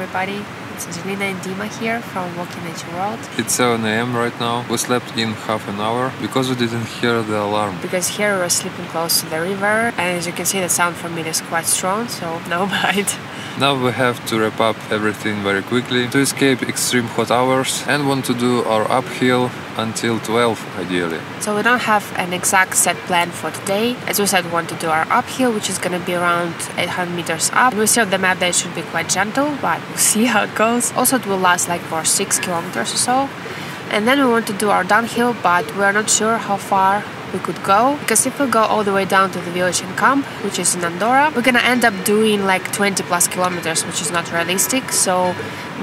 everybody. It's Angelina and Dima here from Walking Nature World. It's 7 am right now. We slept in half an hour because we didn't hear the alarm. Because here we're sleeping close to the river, and as you can see, the sound from it is quite strong, so no bite. Now we have to wrap up everything very quickly to escape extreme hot hours and want to do our uphill until 12 ideally. So we don't have an exact set plan for today. As we said, we want to do our uphill, which is going to be around 800 meters up. We on the map that it should be quite gentle, but we'll see how it goes. Also, it will last like for 6 kilometers or so. And then we want to do our downhill, but we're not sure how far we could go because if we go all the way down to the village Encamp which is in Andorra we're gonna end up doing like 20 plus kilometers which is not realistic so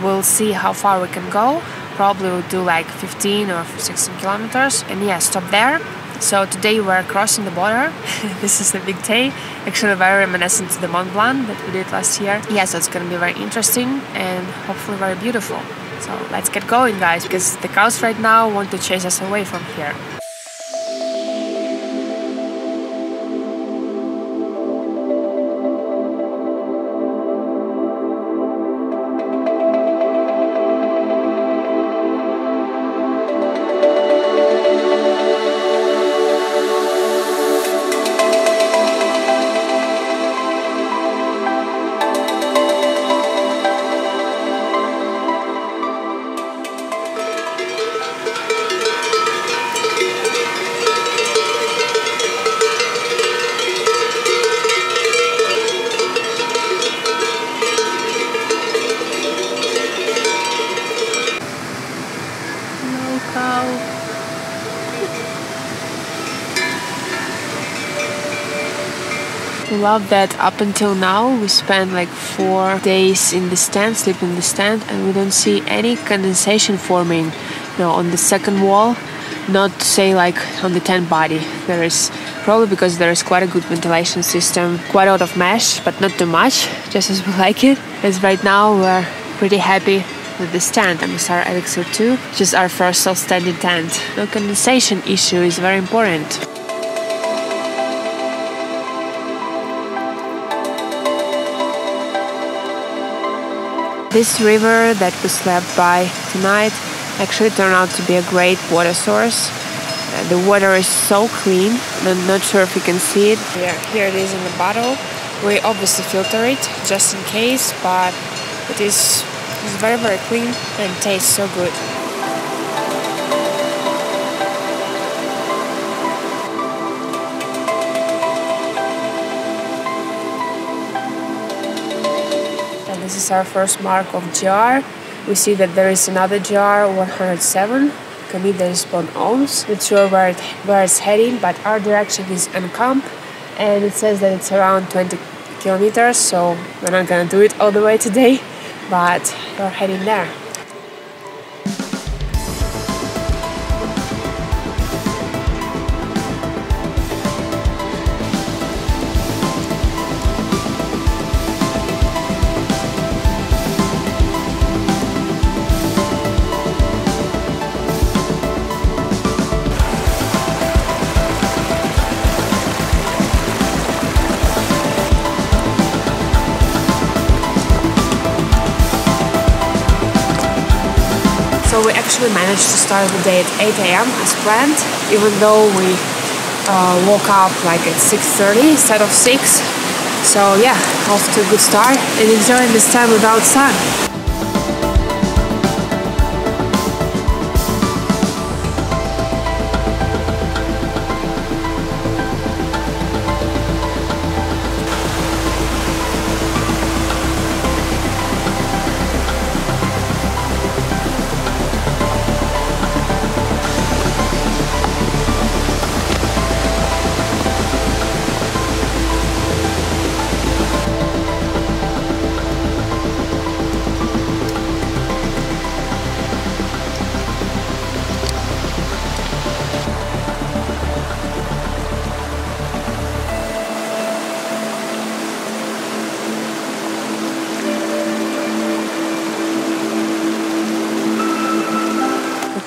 we'll see how far we can go probably we'll do like 15 or 16 kilometers. And yeah stop there. So today we're crossing the border. This is the big day. Actually very reminiscent to the Mont Blanc that we did last year. Yeah so it's gonna be very interesting and hopefully very beautiful. So let's get going guys because the cows right now want to chase us away from here love that up until now we spent like four days in the stand, sleeping in the stand, and we don't see any condensation forming, you know, on the second wall. Not say like on the tent body. There is probably because there is quite a good ventilation system, quite a lot of mesh, but not too much, just as we like it. As right now we're pretty happy with the stand MSR Elixir 2, which is our first self-standing tent. The condensation issue is very important. This river that we slept by tonight actually turned out to be a great water source. Uh, the water is so clean, I'm not sure if you can see it. Here, here it is in the bottle. We obviously filter it just in case, but it is it's very very clean and tastes so good. Our first mark of GR. We see that there is another GR, 107. Camí dels Bons Homes. Not sure where, it, where it's heading, but our direction is Encamp, and it says that it's around 20 kilometers, so we're not gonna do it all the way today, but we're heading there. We managed to start the day at 8 a.m. as planned, even though we uh, woke up like at 6.30 instead of 6. So yeah, off to a good start and enjoying this time without sun.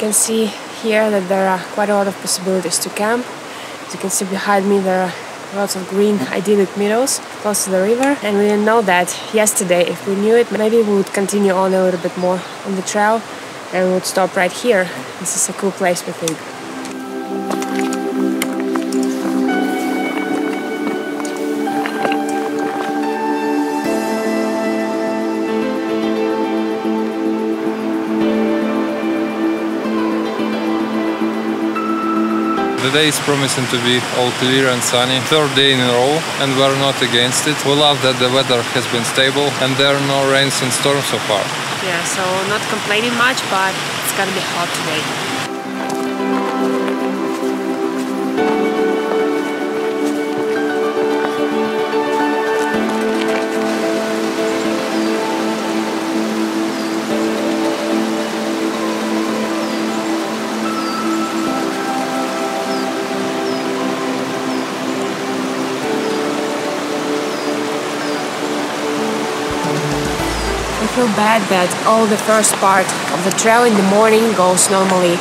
Can see here that there are quite a lot of possibilities to camp. As you can see behind me there are lots of green idyllic meadows close to the river. And we didn't know that yesterday. If we knew it, maybe we would continue on a little bit more on the trail and we would stop right here. This is a cool place, we think. The day is promising to be all clear and sunny. Third day in a row and we're not against it. We love that the weather has been stable and there are no rains and storms so far. Yeah, so not complaining much, but it's gonna be hot today. Feel bad that all the first part of the trail in the morning goes normally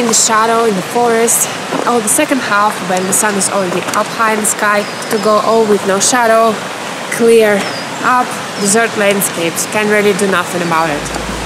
in the shadow, in the forest. All the second half, when the sun is already up high in the sky, to go all with no shadow, clear up, desert landscapes. Can't really do nothing about it.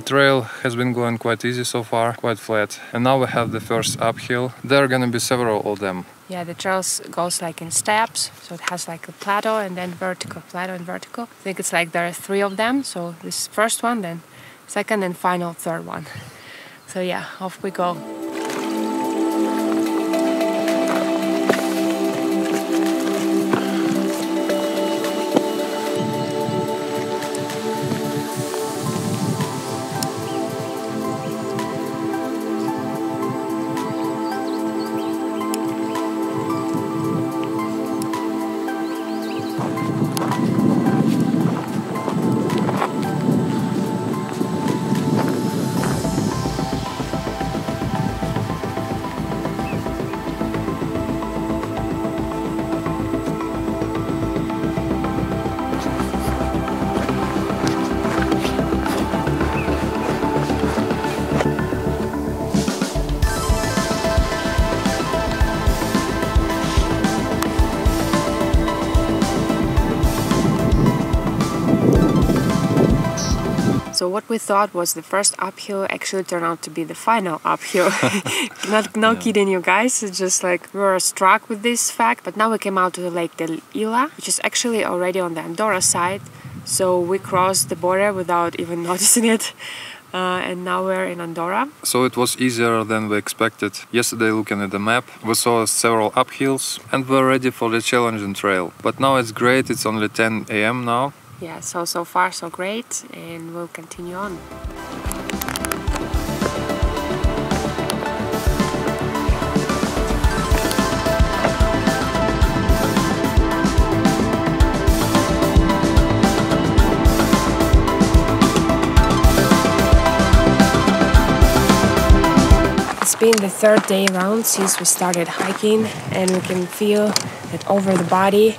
Trail has been going quite easy so far, quite flat. And now we have the first uphill. There are gonna be several of them. Yeah, the trail goes like in steps, so it has like a plateau and then vertical, plateau and vertical. I think it's like there are three of them. So this first one, then second and final third one. So yeah, off we go. So what we thought was the first uphill actually turned out to be the final uphill. Not no yeah. kidding you guys. It's just like we were struck with this fact. But now we came out to the Lake de l'Illa, which is actually already on the Andorra side. So we crossed the border without even noticing it. Uh, and now we're in Andorra. So it was easier than we expected. Yesterday, looking at the map, we saw several uphills and we're ready for the challenging trail. But now it's great, it's only 10 a.m. now, yeah, so so far so great, and we'll continue on. It's been the third day around since we started hiking and we can feel that over the body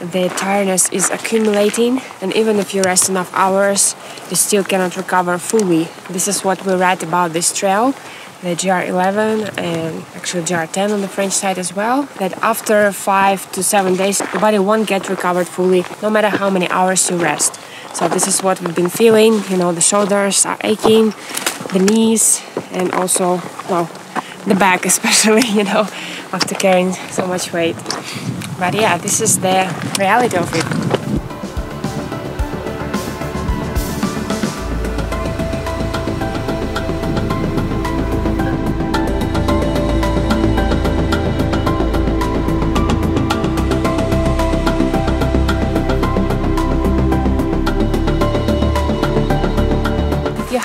the tiredness is accumulating and even if you rest enough hours you still cannot recover fully. This is what we read about this trail the GR11 and actually GR10 on the French side as well that after five to seven days the body won't get recovered fully no matter how many hours you rest. So this is what we've been feeling you know the shoulders are aching the knees and also well the back especially you know after carrying so much weight but yeah, this is the reality of it.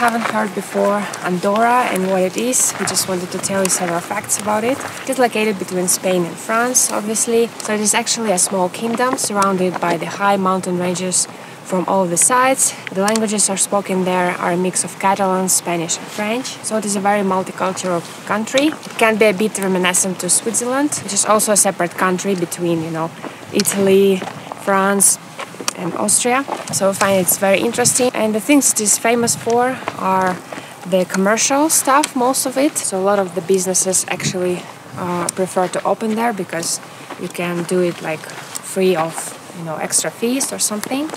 Haven't heard before Andorra and what it is, we just wanted to tell you several facts about it. It is located between Spain and France, obviously. So it is actually a small kingdom surrounded by the high mountain ranges from all the sides. The languages are spoken there are a mix of Catalan, Spanish, and French. So it is a very multicultural country. It can be a bit reminiscent to Switzerland, which is also a separate country between, you know, Italy, France, and Austria. So I find it's very interesting. And the things it is famous for are the commercial stuff, most of it. So a lot of the businesses actually uh, prefer to open there because you can do it like free of you know extra fees or something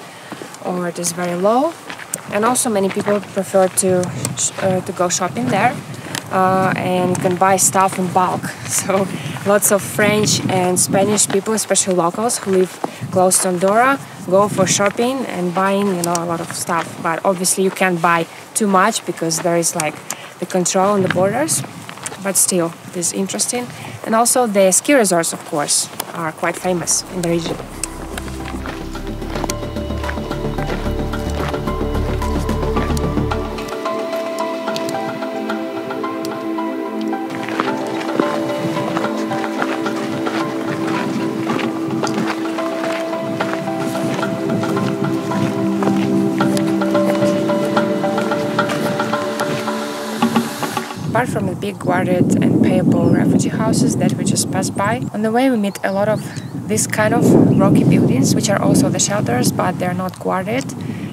or it is very low. And also many people prefer to uh, to go shopping there, uh, and you can buy stuff in bulk. So lots of French and Spanish people, especially locals who live close to Andorra, go for shopping and buying you know a lot of stuff. But obviously you can't buy too much because there is like the control on the borders. But still, it is interesting. And also the ski resorts, of course, are quite famous in the region. Guarded and payable refugee houses that we just passed by, on the way we meet a lot of this kind of rocky buildings, which are also the shelters, but they're not guarded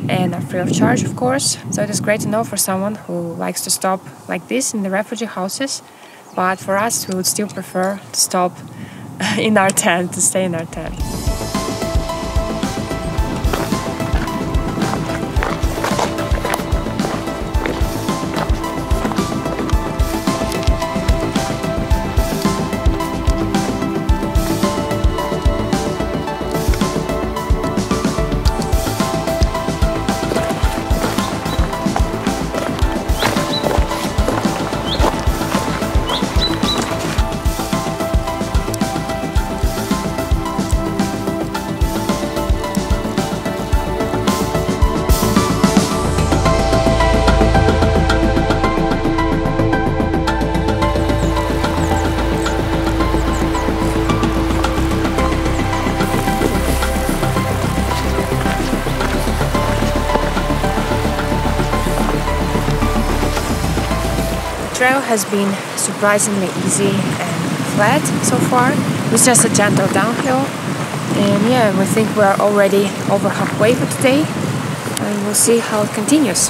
and are free of charge, of course. So it is great to know for someone who likes to stop like this in the refugee houses. But for us, we would still prefer to stop in our tent, to stay in our tent. Has been surprisingly easy and flat so far. It's just a gentle downhill. And yeah, we think we're already over halfway for today. And we'll see how it continues.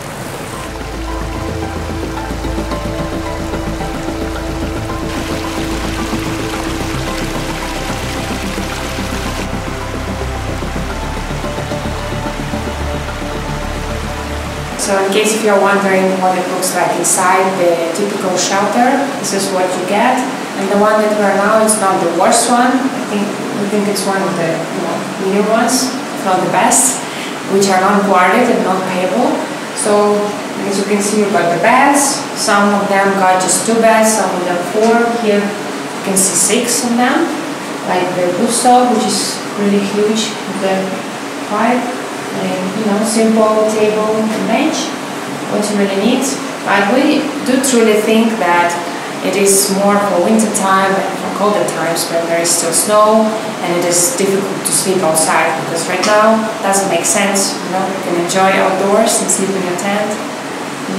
So in case if you're wondering what it looks like inside the typical shelter, this is what you get. And the one that we're now is not the worst one. I think we think it's one of the you know, ones, not the best, which are not guarded and not payable. So as you can see, you've got the beds. Some of them got just two beds, some of them four. Here you can see six of them, like the busto, which is really huge, the five and you know, simple table and bench, what you really need. But we do truly think that it is more for winter time and for colder times when there is still snow and it is difficult to sleep outside because right now it doesn't make sense. You know, you can enjoy outdoors and sleep in your tent.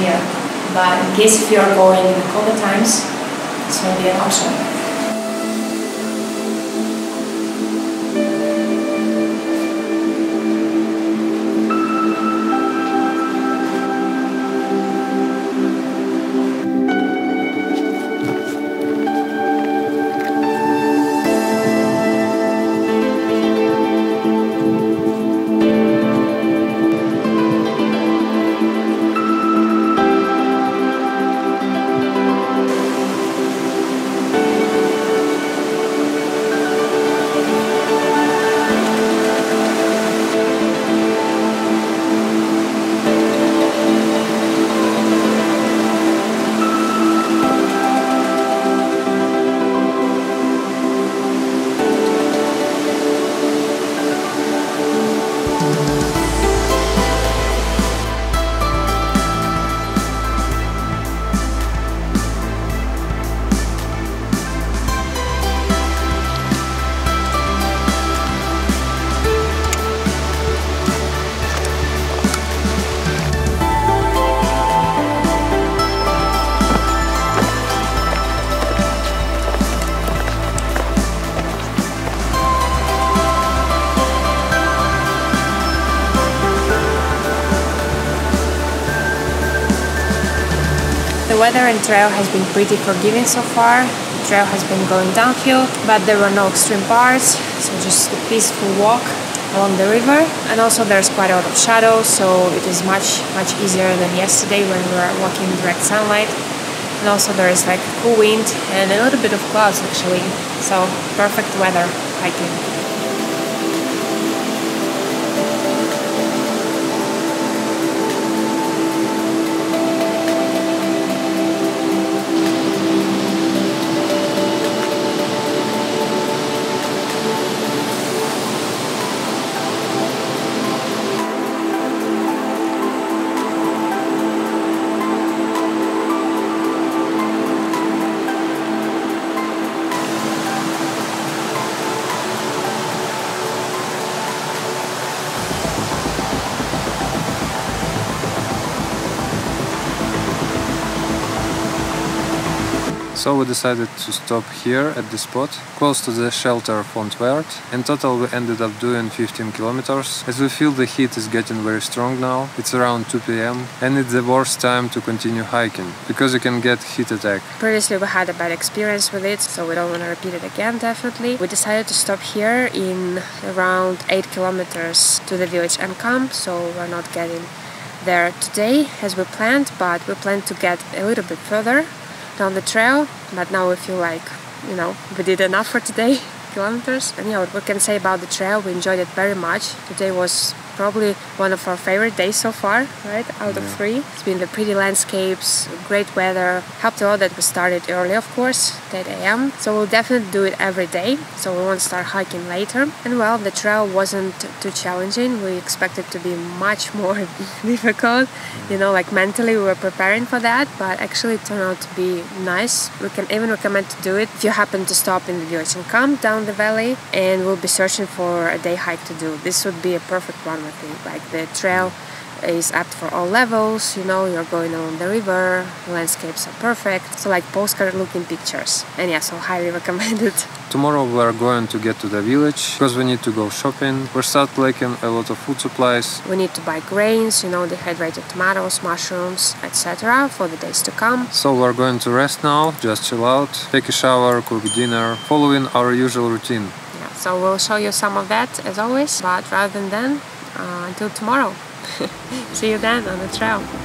Yeah. But in case if you are going in colder times, this may be an option. Weather and trail has been pretty forgiving so far. The trail has been going downhill, but there were no extreme parts, so just a peaceful walk along the river. And also there's quite a lot of shadow, so it is much, much easier than yesterday when we were walking in direct sunlight. And also there is like cool wind and a little bit of clouds actually, so perfect weather hiking. So we decided to stop here at the spot, close to the shelter Fontverd. In total we ended up doing 15 kilometers. As we feel the heat is getting very strong now, it's around 2 pm and it's the worst time to continue hiking, because you can get heat attack. Previously we had a bad experience with it, so we don't want to repeat it again definitely. We decided to stop here in around 8 kilometers to the village Encamp, so we're not getting there today as we planned, but we plan to get a little bit further down the trail but now we feel like you know we did enough for today kilometers. And yeah what we can say about the trail we enjoyed it very much. Today was probably one of our favorite days so far, right? Out of three. It's been the pretty landscapes, great weather. Helped a lot that we started early, of course, 8 a.m. So we'll definitely do it every day. So we won't start hiking later. And well, the trail wasn't too challenging. We expected to be much more difficult. You know, like mentally we were preparing for that, but actually it turned out to be nice. We can even recommend to do it if you happen to stop in the village and come down the valley and we'll be searching for a day hike to do. This would be a perfect one I think. Like the trail is apt for all levels, you know, you're going along the river, landscapes are perfect. So like postcard looking pictures. And yeah, so highly recommend it. Tomorrow we are going to get to the village because we need to go shopping. We start collecting a lot of food supplies. We need to buy grains, you know, dehydrated tomatoes, mushrooms, etc. for the days to come. So we're going to rest now, just chill out, take a shower, cook dinner, following our usual routine. Yeah, so we'll show you some of that as always, but rather than then, until tomorrow. See you then on the trail.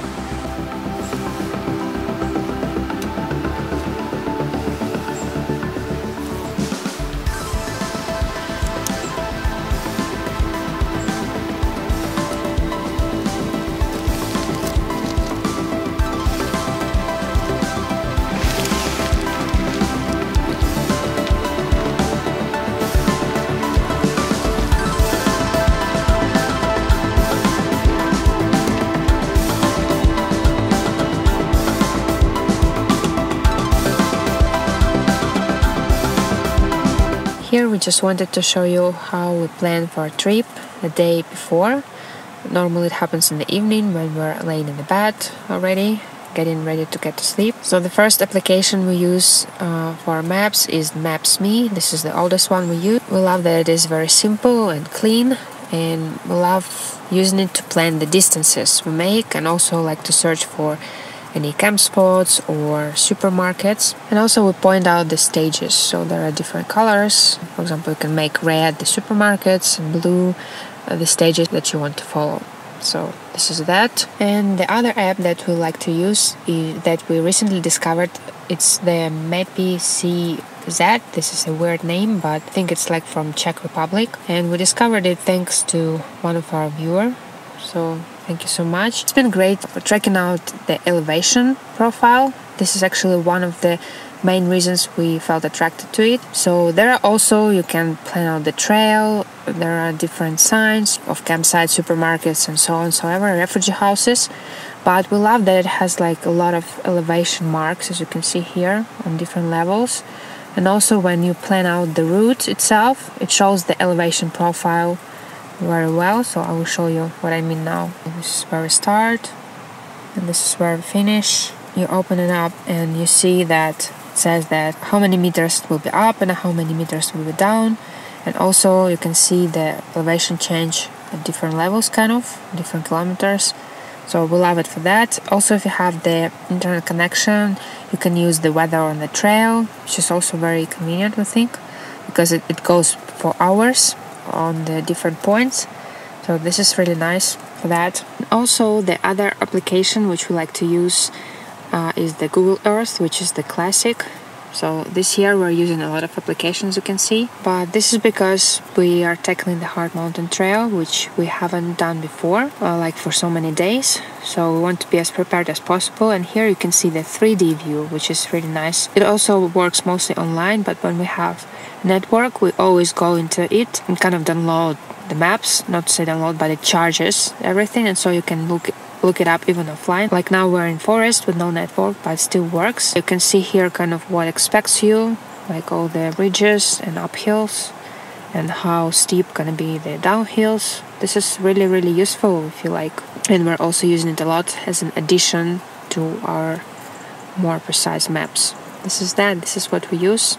Here we just wanted to show you how we plan for a trip the day before. Normally it happens in the evening when we're laying in the bed already, getting ready to get to sleep. So the first application we use uh, for maps is Maps.me. This is the oldest one we use. We love that it is very simple and clean and we love using it to plan the distances we make and also like to search for any camp spots or supermarkets. And also we point out the stages. So there are different colors. For example, you can make red the supermarkets and blue uh, the stages that you want to follow. So this is that. And the other app that we like to use is, that we recently discovered it's the Mapy.cz. This is a weird name, but I think it's like from Czech Republic. And we discovered it thanks to one of our viewer. So Thank you so much. It's been great for checking out the elevation profile. This is actually one of the main reasons we felt attracted to it. So there are also you can plan out the trail. There are different signs of campsites, supermarkets, and so on. So ever refugee houses. But we love that it has like a lot of elevation marks, as you can see here, on different levels. And also when you plan out the route itself, it shows the elevation profile very well so I will show you what I mean now. This is where we start and this is where we finish. You open it up and you see that it says that how many meters will be up and how many meters will be down. And also you can see the elevation change at different levels kind of different kilometers. So we love it for that. Also, if you have the internet connection, you can use the weather on the trail, which is also very convenient, we think, because it, it goes for hours on the different points. So this is really nice for that. Also, the other application which we like to use uh, is the Google Earth, which is the classic. So this year we're using a lot of applications you can see, but this is because we are tackling the hard mountain trail, which we haven't done before, uh, like for so many days. So we want to be as prepared as possible. And here you can see the 3D view, which is really nice. It also works mostly online, but when we have network, we always go into it and kind of download the maps, not to say download, but it charges everything, and so you can look look it up even offline. Like now we're in forest with no network, but still works. You can see here kind of what expects you, like all the ridges and uphills and how steep gonna be the downhills. This is really really useful if you like. And we're also using it a lot as an addition to our more precise maps. This is that, this is what we use.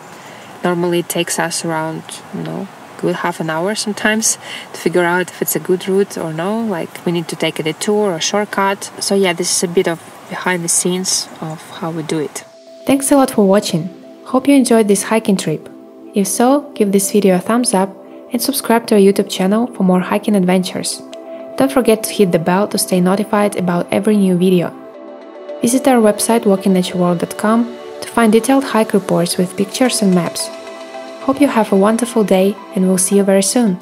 Normally it takes us around, you know, good half an hour sometimes to figure out if it's a good route or no. Like we need to take a detour or shortcut. So yeah, this is a bit of behind the scenes of how we do it. Thanks a lot for watching. Hope you enjoyed this hiking trip. If so, give this video a thumbs up and subscribe to our YouTube channel for more hiking adventures. Don't forget to hit the bell to stay notified about every new video. Visit our website walkingnatureworld.com to find detailed hike reports with pictures and maps. Hope you have a wonderful day and we'll see you very soon.